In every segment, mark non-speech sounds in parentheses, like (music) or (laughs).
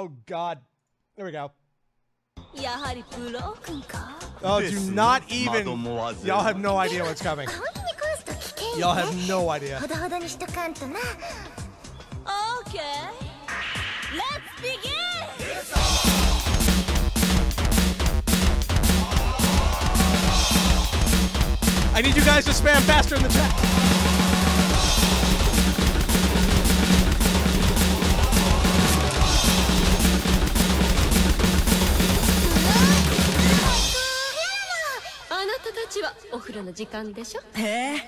Oh God. There we go. Oh, do not even. Y'all have no idea what's coming. (laughs) Y'all have no idea. Okay. Let's begin! I need you guys to spam faster in the chat. なたたちはお風呂の時間でしょ?」へえ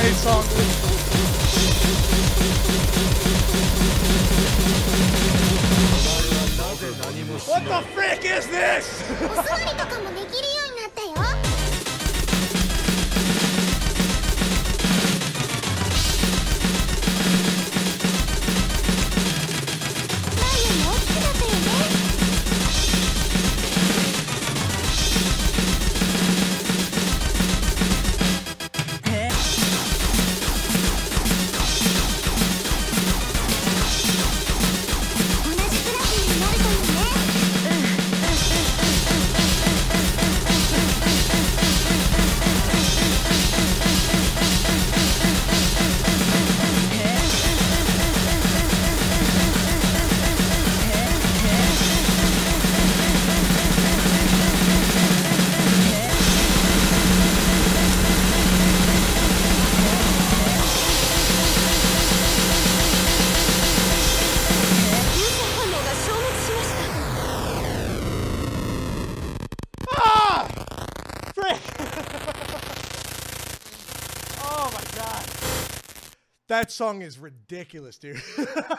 is such a strange song. What the frick is this? (laughs) oh my god. That song is ridiculous, dude. (laughs)